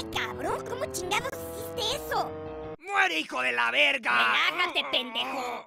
Ay, cabrón, ¿cómo chingados hiciste eso? ¡Muere, hijo de la verga! Relájate, pendejo.